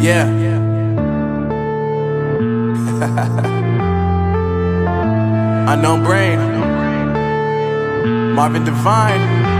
Yeah. Unknown brain. Marvin Devine.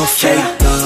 no fake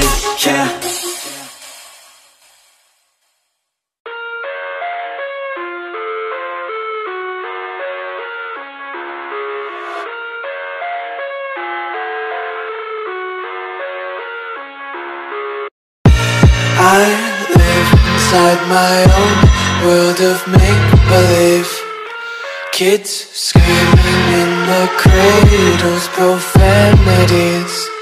to yeah. I live inside my own world of make-believe Kids screaming in the cradles, profanities